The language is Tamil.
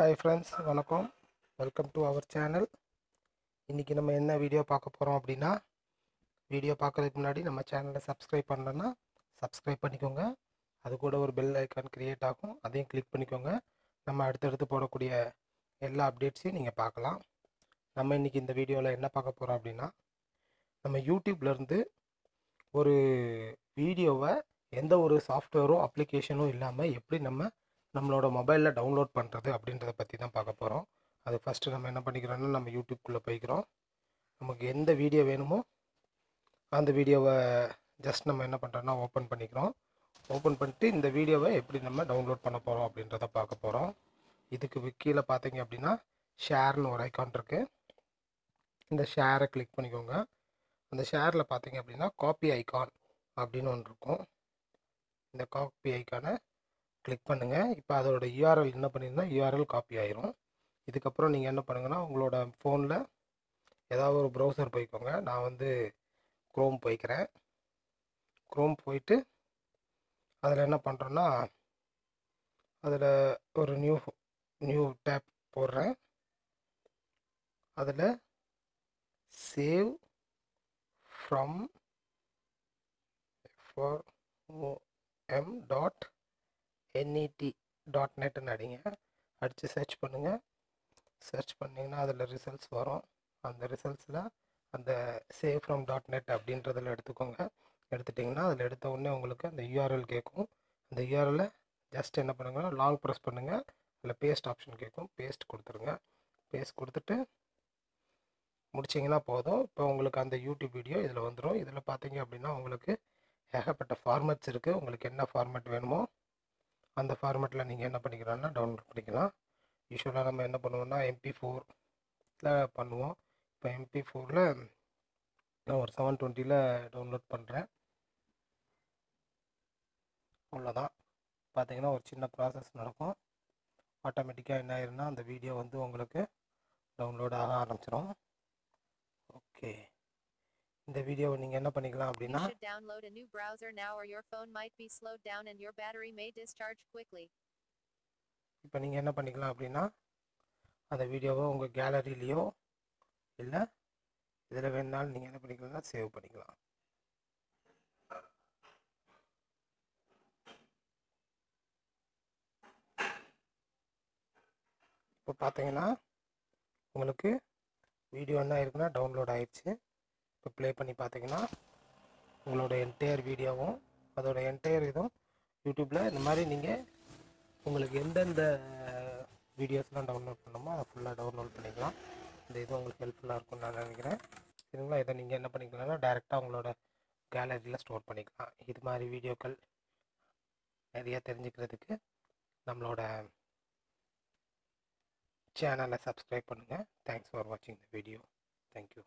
ஹாய் ஃப்ரெண்ட்ஸ் வணக்கம். வெல்கம் டு அவர் சேனல் இன்றைக்கி நம்ம என்ன வீடியோ பார்க்க போகிறோம் அப்படின்னா வீடியோ பார்க்குறதுக்கு முன்னாடி நம்ம சேனலை சப்ஸ்கிரைப் பண்ணலன்னா சப்ஸ்கிரைப் பண்ணிக்கோங்க. அது கூட ஒரு பெல் ஐக்கான் க்ரியேட் ஆகும். அதையும் கிளிக் பண்ணிக்கோங்க. நம்ம அடுத்தடுத்து போடக்கூடிய எல்லா அப்டேட்ஸையும் நீங்கள் பார்க்கலாம். நம்ம இன்றைக்கி இந்த வீடியோவில் என்ன பார்க்க போகிறோம் அப்படின்னா நம்ம யூடியூப்லேருந்து ஒரு வீடியோவை எந்த ஒரு சாஃப்ட்வேரும் அப்ளிகேஷனும் இல்லாமல் எப்படி நம்ம நம்மளோட மொபைலில் டவுன்லோட் பண்ணுறது அப்படின்றத பற்றி தான் பார்க்க போகிறோம் அது ஃபஸ்ட்டு நம்ம என்ன பண்ணிக்கிறோன்னா நம்ம யூடியூப்குள்ளே போய்க்கிறோம். நமக்கு எந்த வீடியோ வேணுமோ அந்த வீடியோவை ஜஸ்ட் நம்ம என்ன பண்ணுறோன்னா ஓப்பன் பண்ணிக்கிறோம். ஓப்பன் பண்ணிட்டு இந்த வீடியோவை எப்படி நம்ம டவுன்லோட் பண்ண போகிறோம் அப்படின்றத பார்க்க போகிறோம் இதுக்கு கீழே பார்த்தீங்க அப்படின்னா ஷேர்னு ஒரு ஐக்கான் இருக்குது இந்த ஷேரை கிளிக் பண்ணிக்கோங்க. அந்த ஷேரில் பார்த்தீங்க அப்படின்னா காப்பி ஐக்கான் அப்படின்னு ஒன்று இருக்கும். இந்த காப்பி ஐக்கானை கிளிக் பண்ணுங்கள் இப்போ அதோட யூஆர்எல் என்ன பண்ணிருந்தா யூஆர்எல் காப்பி ஆயிரும். இதுக்கப்புறம் நீங்கள் என்ன பண்ணுங்கன்னா உங்களோட ஃபோனில் ஏதாவது ஒரு ப்ரௌசர் போய்க்கோங்க. நான் வந்து க்ரோம் போய்க்கிறேன். க்ரோம் போயிட்டு அதில் என்ன பண்ணுறோன்னா அதில் ஒரு நியூ நியூ டேப் போடுறேன். அதில் save from four M dot NET dot நெட்னு அடிங்க. அடித்து சர்ச் பண்ணுங்கள் சர்ச் பண்ணிங்கன்னா அதில் ரிசல்ட்ஸ் வரும். அந்த ரிசல்ட்ஸில் அந்த சேவ் ஃப்ரம் டாட் நெட் அப்படின்றதில் எடுத்துக்கோங்க. எடுத்துட்டிங்கன்னா அதில் எடுத்த உடனே உங்களுக்கு அந்த யூஆர்எல் கேட்கும். அந்த யூஆர்எல்ல ஜஸ்ட் என்ன பண்ணுங்கன்னா லாங் ப்ரெஸ் பண்ணுங்கள் அதில் பேஸ்ட் ஆப்ஷன் கேட்கும். பேஸ்ட் கொடுத்துருங்க. பேஸ்ட் கொடுத்துட்டு முடிச்சிங்கன்னா போதும். இப்போ உங்களுக்கு அந்த யூடியூப் வீடியோ இதில் வந்துடும் இதில் பார்த்தீங்க அப்படின்னா உங்களுக்கு ஏகப்பட்ட ஃபார்மேட்ஸ் இருக்குது உங்களுக்கு என்ன ஃபார்மேட் வேணுமோ அந்த ஃபார்மேட்டில் நீங்கள் என்ன பண்ணிக்கலாம்னா டவுன்லோட் பண்ணிக்கலாம். யூஸ்வலாக நம்ம என்ன பண்ணுவோம்னா எம்பி ஃபோரில் பண்ணுவோம். இப்போ எம்பி ஃபோரில் நான் ஒரு செவன் டுவெண்ட்டியில் டவுன்லோட் பண்ணுறேன் அவ்வளோதான் பார்த்தீங்கன்னா ஒரு சின்ன ப்ராசஸ் நடக்கும். ஆட்டோமேட்டிக்காக என்ன ஆயிருன்னா அந்த வீடியோ வந்து உங்களுக்கு டவுன்லோட் ஆக ஆரம்பிச்சிடும் ஓகே இந்த வீடியோவை நீங்கள் என்ன பண்ணிக்கலாம் அப்படின்னா download a new browser now or your phone might be slowed down and your battery may discharge quickly. இப்போ நீங்கள் என்ன பண்ணிக்கலாம் அப்படின்னா அந்த வீடியோவை உங்கள் கேலரிலேயோ இல்லை இதில் வேணுனாலும் நீங்கள் என்ன பண்ணிக்கலாம்னா சேவ் பண்ணிக்கலாம் இப்போ பார்த்தீங்கன்னா உங்களுக்கு வீடியோ என்ன இருக்குன்னா டவுன்லோட் ஆயிடுச்சு இப்போ ப்ளே பண்ணி பார்த்தீங்கன்னா உங்களோட என்டையர் வீடியோவும் அதோட என்டையர் இதுவும் யூடியூப்பில் இந்த மாதிரி நீங்கள் உங்களுக்கு எந்தெந்த வீடியோஸ்லாம் டவுன்லோட் பண்ணணுமோ அதை ஃபுல்லாக டவுன்லோட் பண்ணிக்கலாம். இந்த இது உங்களுக்கு ஹெல்ப்ஃபுல்லாக இருக்கும்னு நான் நினைக்கிறேன். சரிங்களா? இதை நீங்கள் என்ன பண்ணிக்கலாம்னா டேரெக்டாக உங்களோட கேலரியில் ஸ்டோர் பண்ணிக்கலாம். இது மாதிரி வீடியோக்கள் நிறையா தெரிஞ்சுக்கிறதுக்கு நம்மளோட சேனலை சப்ஸ்கிரைப் பண்ணுங்கள் தேங்க்ஸ் ஃபார் வாட்சிங் த வீடியோ தேங்க்யூ